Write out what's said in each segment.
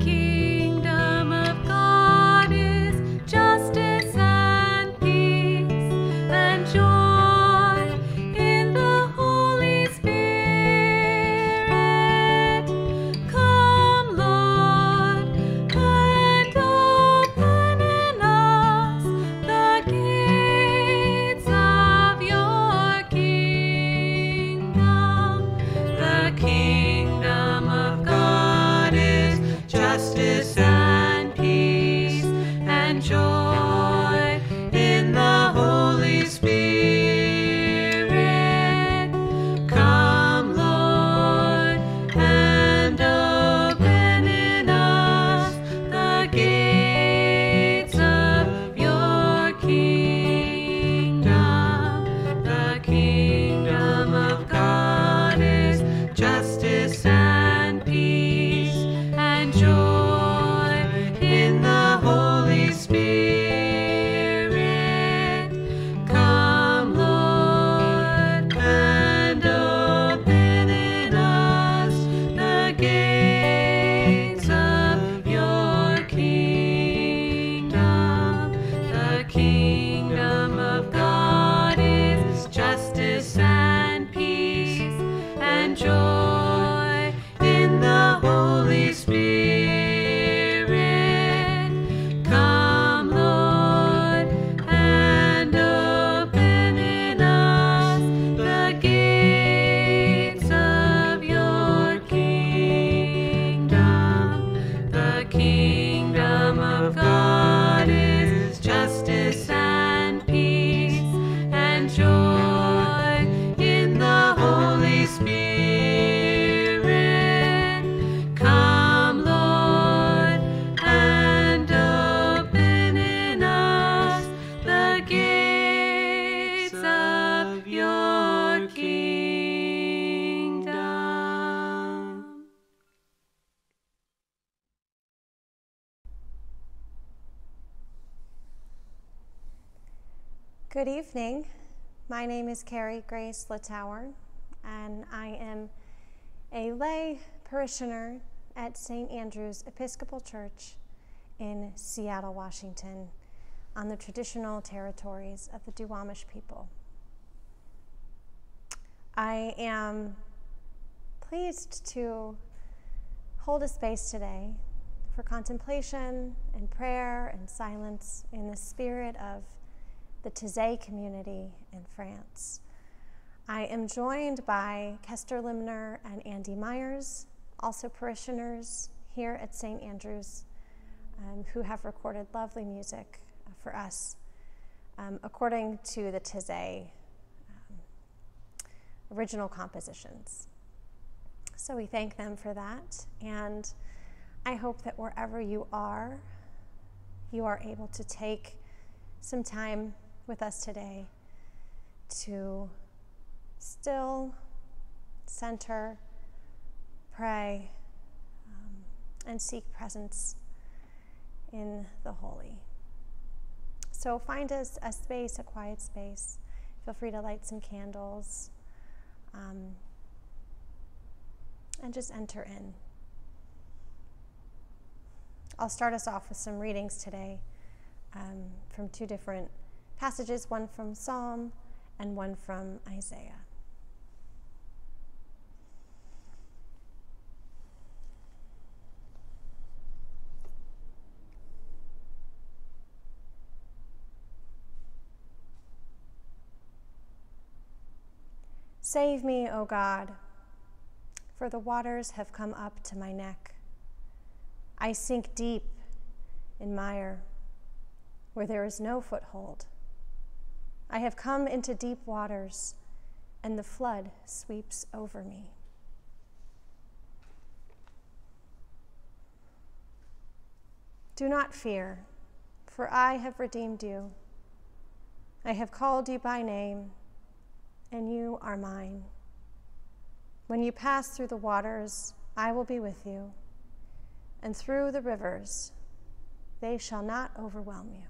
kingdom evening. My name is Carrie Grace Latower, and I am a lay parishioner at St. Andrew's Episcopal Church in Seattle, Washington, on the traditional territories of the Duwamish people. I am pleased to hold a space today for contemplation and prayer and silence in the spirit of the Taizé community in France. I am joined by Kester Limner and Andy Myers, also parishioners here at St. Andrews, um, who have recorded lovely music uh, for us um, according to the Taizé um, original compositions. So we thank them for that, and I hope that wherever you are, you are able to take some time with us today to still center, pray, um, and seek presence in the holy. So find us a space, a quiet space. Feel free to light some candles um, and just enter in. I'll start us off with some readings today um, from two different passages one from Psalm and one from Isaiah. Save me, O God, for the waters have come up to my neck. I sink deep in mire where there is no foothold. I have come into deep waters, and the flood sweeps over me. Do not fear, for I have redeemed you. I have called you by name, and you are mine. When you pass through the waters, I will be with you, and through the rivers, they shall not overwhelm you.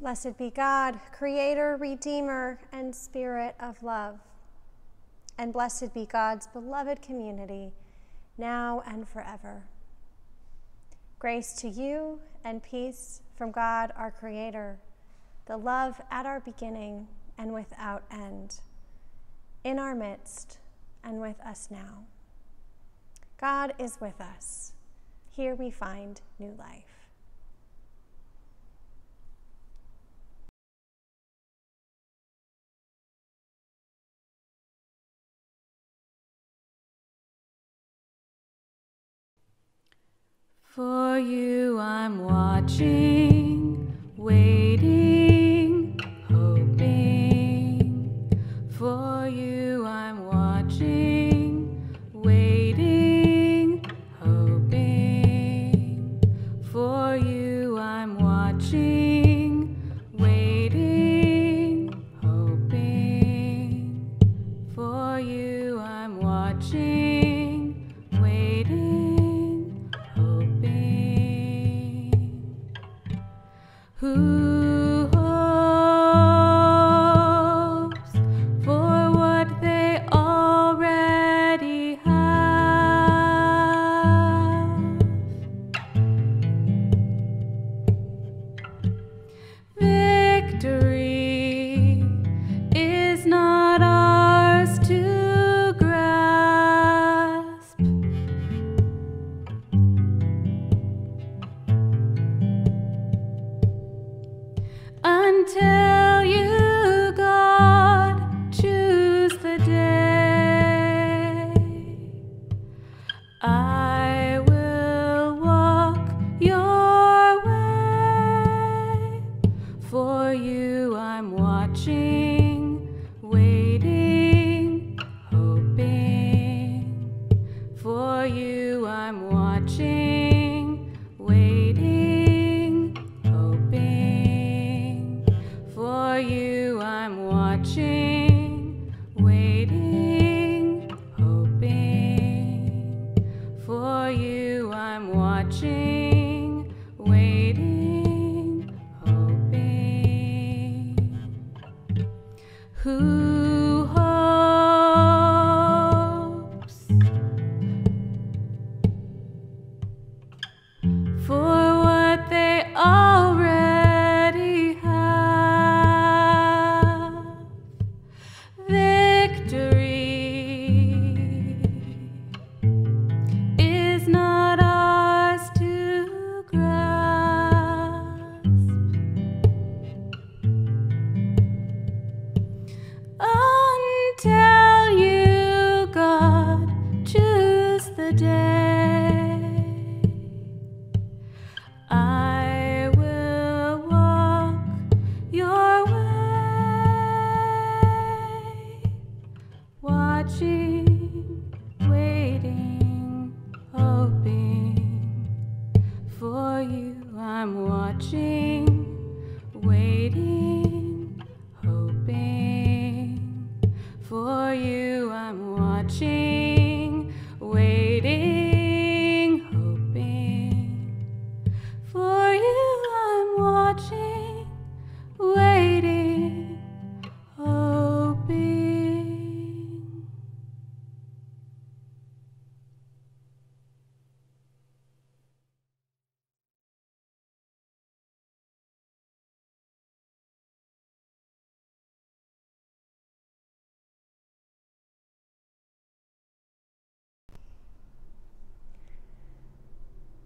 Blessed be God, Creator, Redeemer, and Spirit of love. And blessed be God's beloved community, now and forever. Grace to you and peace from God our Creator, the love at our beginning and without end, in our midst and with us now. God is with us. Here we find new life. For you I'm watching, waiting, hoping. For you I'm watching, waiting, hoping. For you I'm watching,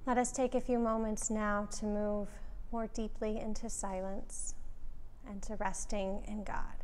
Let us take a few moments now to move more deeply into silence and to resting in God.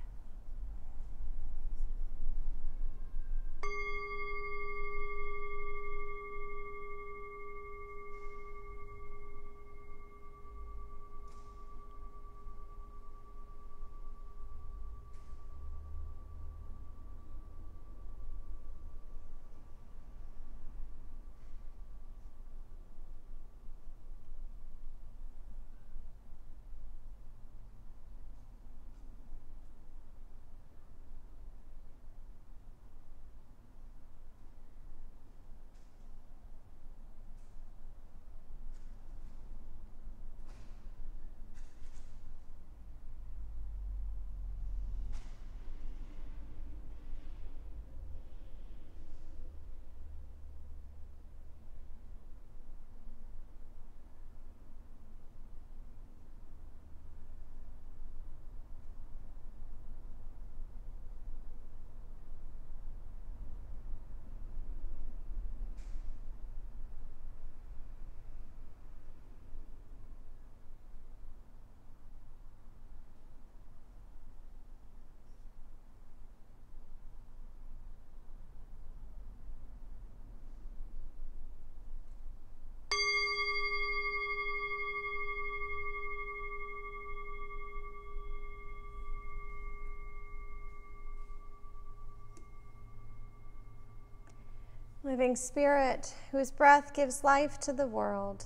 Living Spirit, whose breath gives life to the world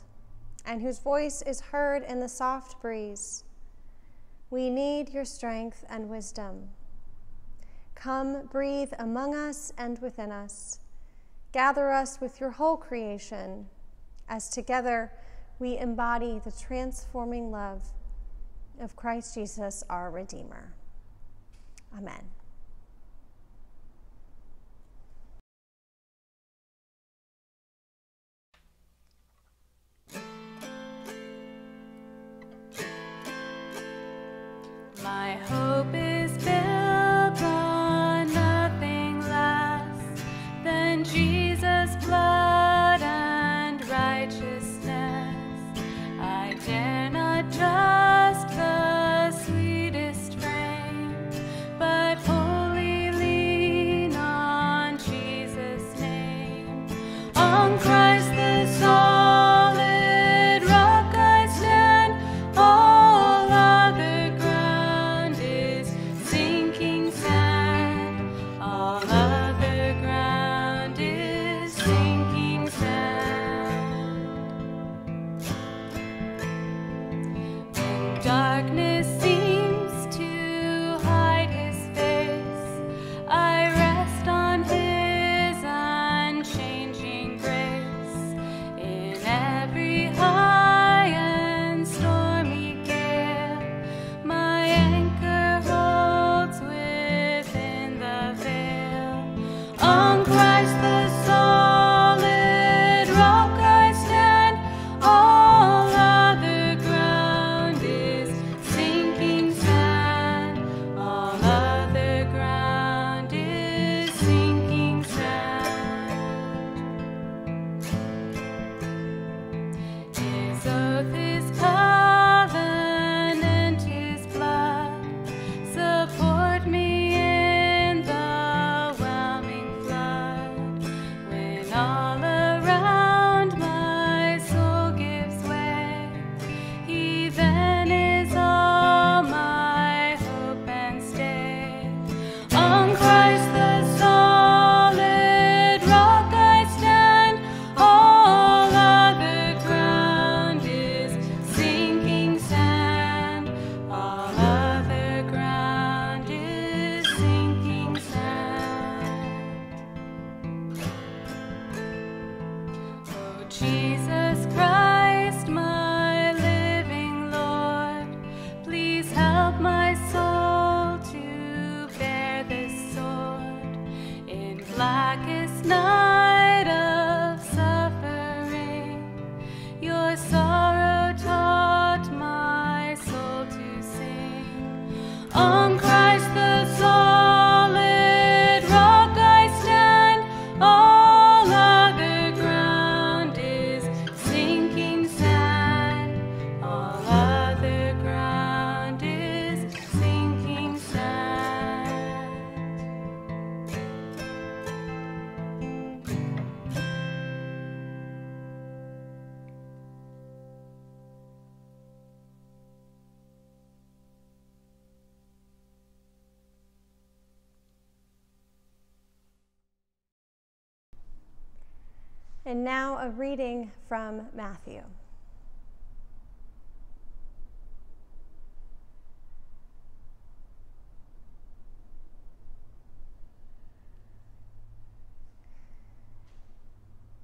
and whose voice is heard in the soft breeze, we need your strength and wisdom. Come, breathe among us and within us. Gather us with your whole creation, as together we embody the transforming love of Christ Jesus, our Redeemer. Amen. My hope blackest night Now a reading from Matthew.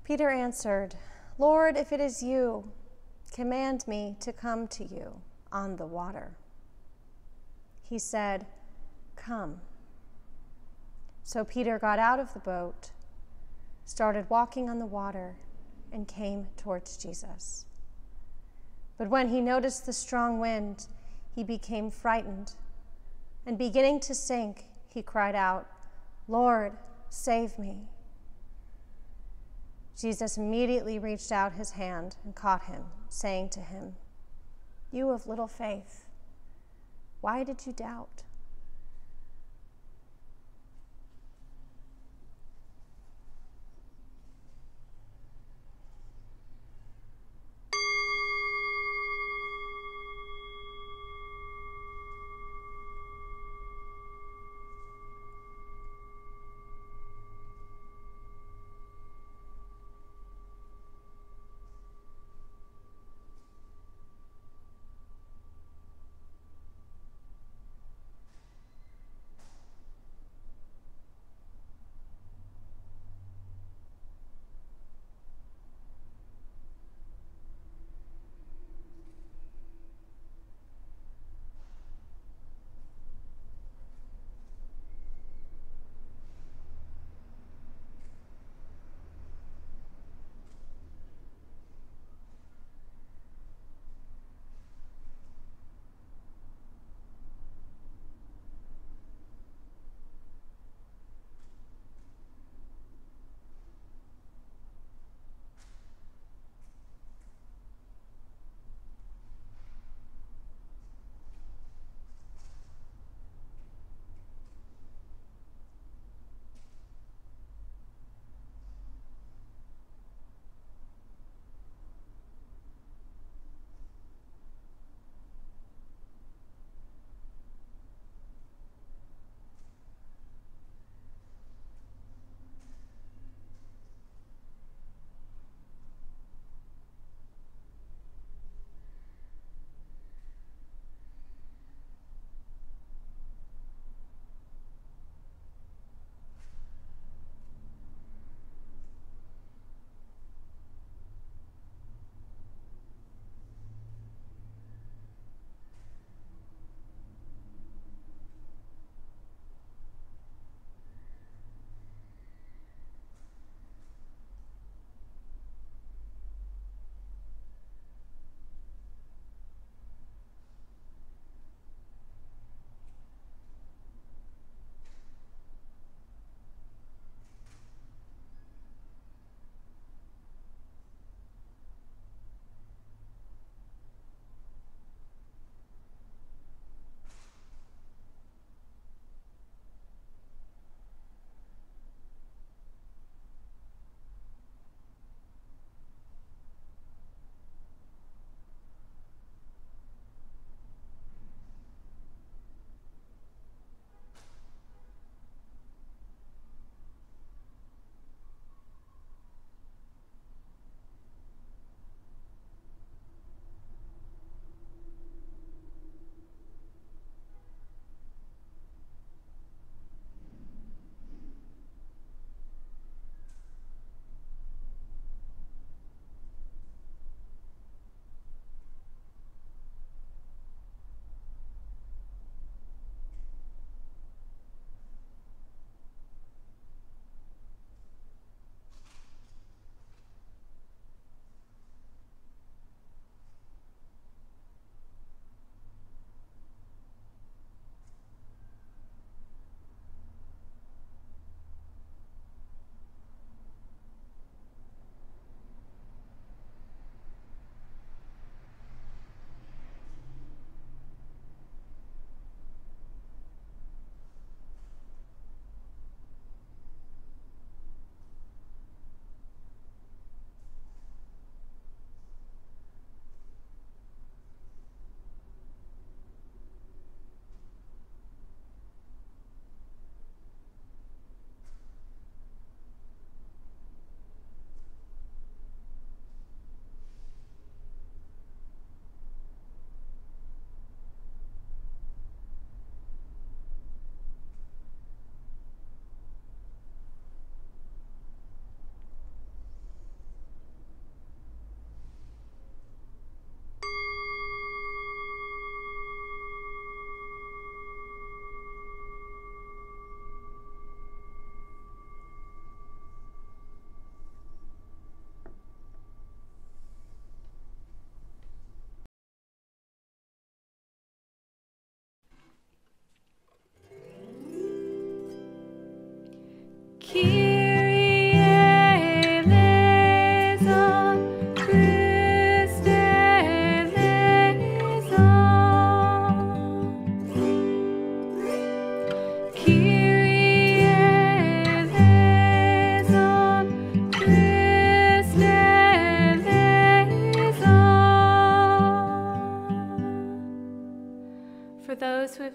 Peter answered, Lord, if it is you, command me to come to you on the water. He said, Come. So Peter got out of the boat, started walking on the water, and came towards Jesus. But when he noticed the strong wind, he became frightened, and beginning to sink, he cried out, Lord, save me. Jesus immediately reached out his hand and caught him, saying to him, You of little faith, why did you doubt?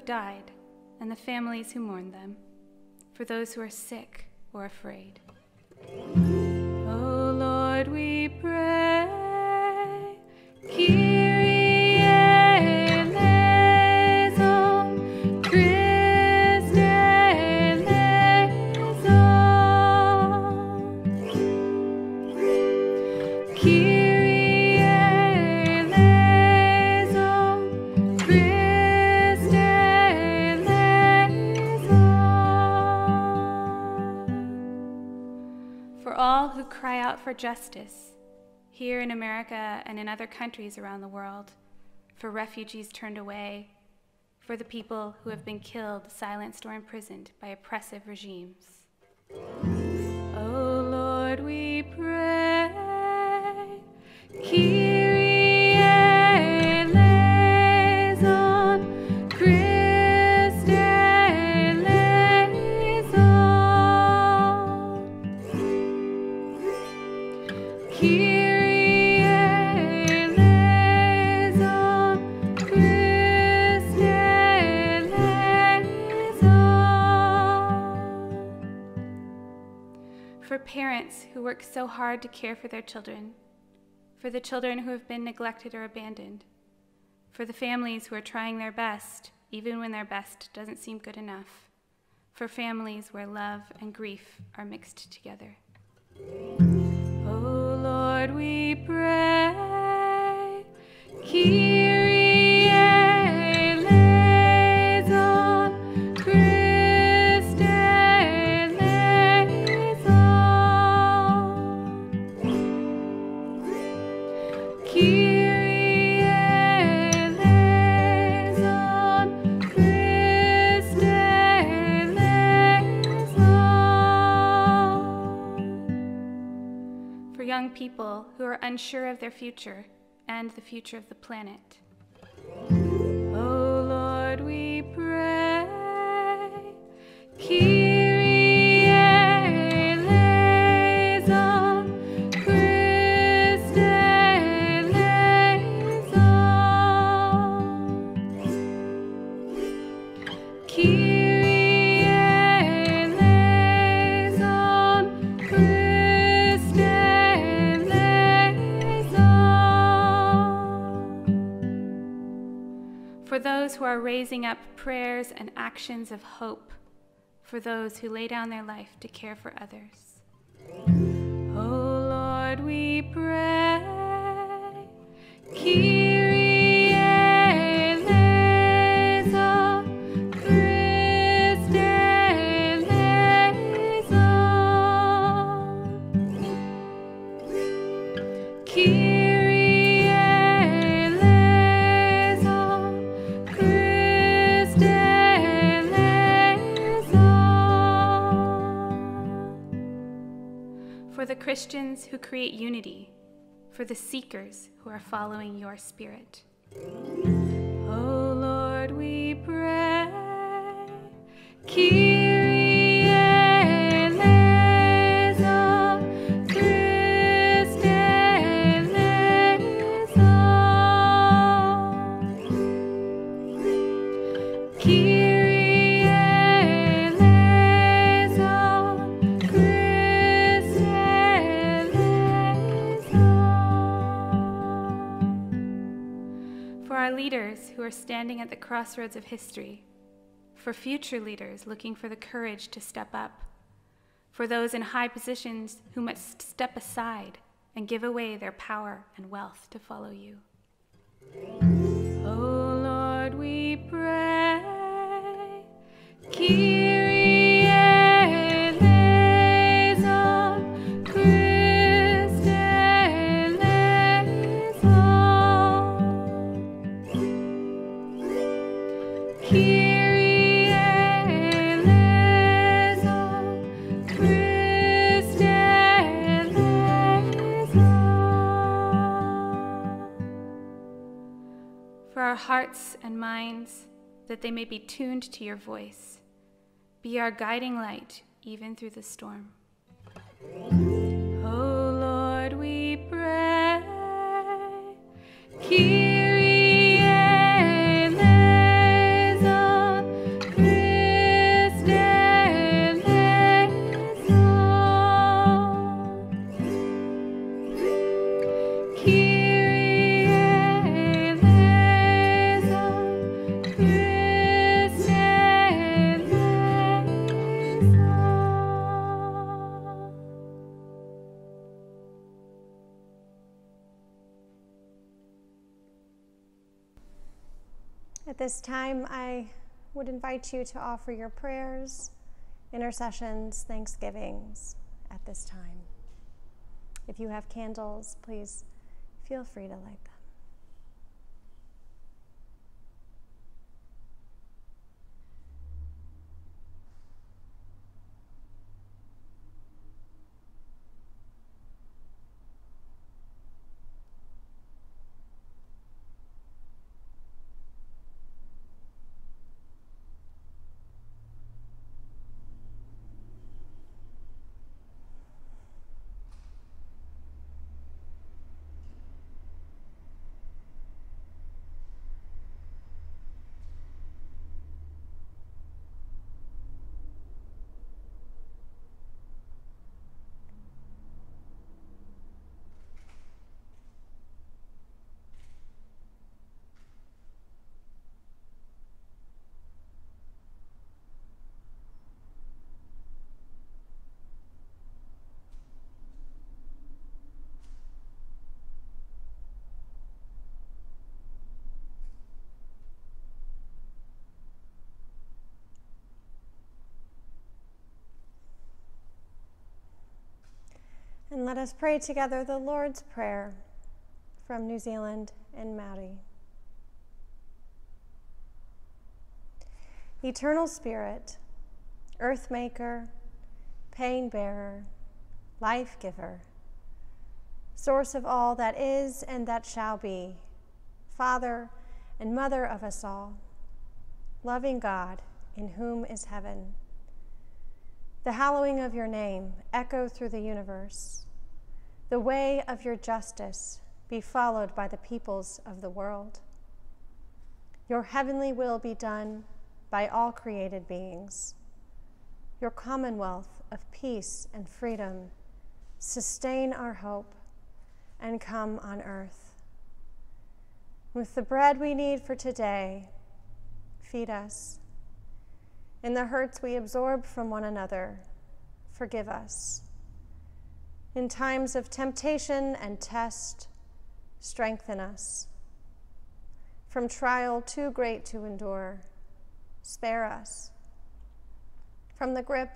Died and the families who mourn them, for those who are sick or afraid. O Lord, we pray. Out for justice, here in America and in other countries around the world, for refugees turned away, for the people who have been killed, silenced, or imprisoned by oppressive regimes. O Lord, we pray. Kyrie work so hard to care for their children, for the children who have been neglected or abandoned, for the families who are trying their best, even when their best doesn't seem good enough, for families where love and grief are mixed together. O Lord, we pray. Kyrie young people who are unsure of their future and the future of the planet. O Lord, we pray. Kyrie who are raising up prayers and actions of hope, for those who lay down their life to care for others. O Lord, we pray. Kyrie Christians who create unity, for the seekers who are following your spirit. O Lord, we pray. Kyrie leaders who are standing at the crossroads of history, for future leaders looking for the courage to step up, for those in high positions who must step aside and give away their power and wealth to follow you. O Lord, we pray. That they may be tuned to your voice. Be our guiding light even through the storm. Oh Lord, we pray. Keep At this time, I would invite you to offer your prayers, intercessions, thanksgivings at this time. If you have candles, please feel free to light them. And let us pray together the Lord's Prayer from New Zealand and Maori. Eternal Spirit, Earth Maker, Pain Bearer, Life Giver, Source of all that is and that shall be, Father and Mother of us all, loving God, in whom is heaven. The hallowing of your name echo through the universe the way of your justice be followed by the peoples of the world. Your heavenly will be done by all created beings. Your commonwealth of peace and freedom sustain our hope and come on earth. With the bread we need for today, feed us. In the hurts we absorb from one another, forgive us. In times of temptation and test, strengthen us. From trial too great to endure, spare us. From the grip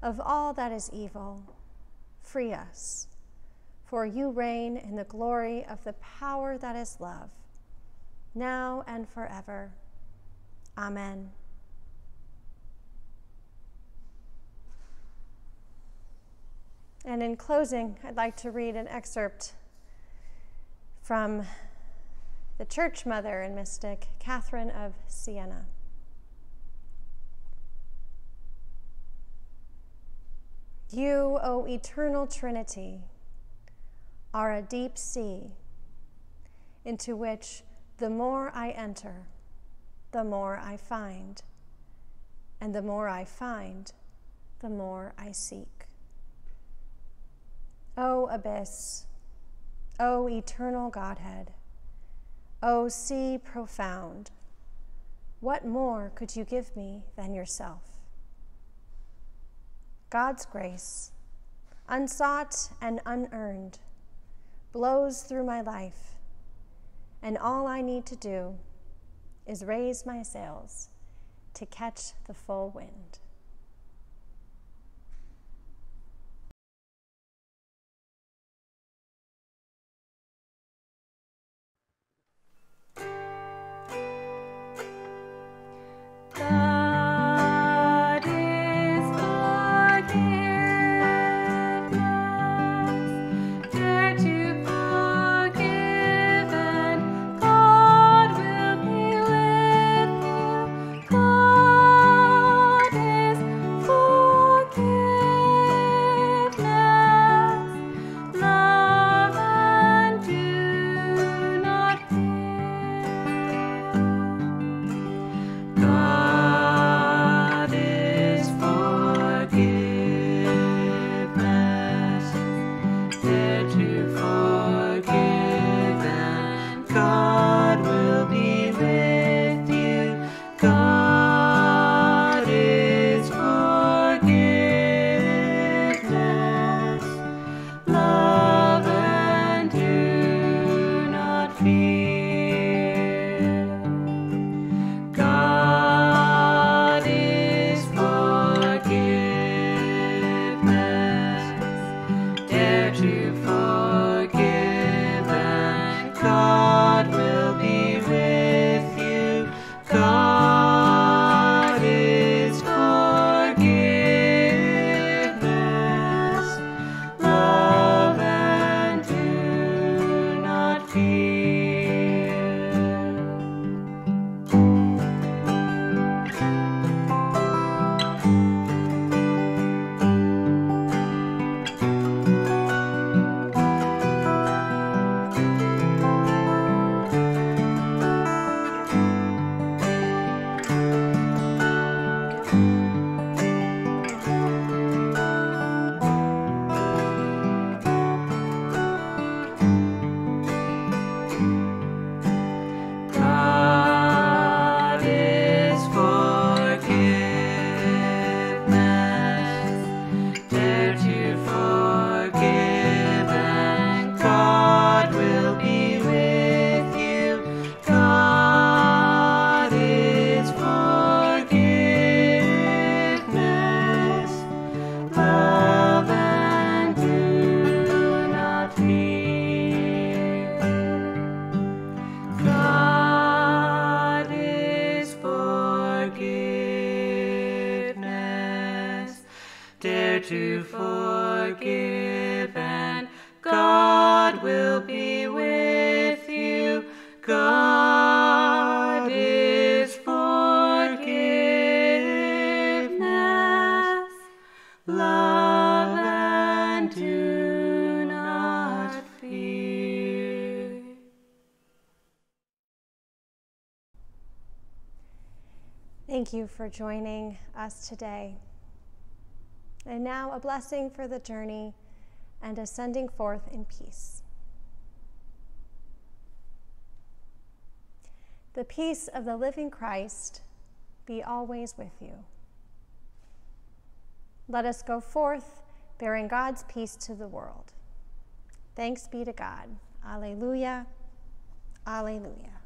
of all that is evil, free us. For you reign in the glory of the power that is love, now and forever. Amen. And in closing, I'd like to read an excerpt from the church mother and mystic, Catherine of Siena. You, O eternal Trinity, are a deep sea into which the more I enter, the more I find, and the more I find, the more I seek. O abyss, O eternal Godhead, O sea profound, what more could you give me than yourself? God's grace, unsought and unearned, blows through my life, and all I need to do is raise my sails to catch the full wind. You for joining us today. And now a blessing for the journey and a sending forth in peace. The peace of the living Christ be always with you. Let us go forth bearing God's peace to the world. Thanks be to God. Alleluia. Alleluia.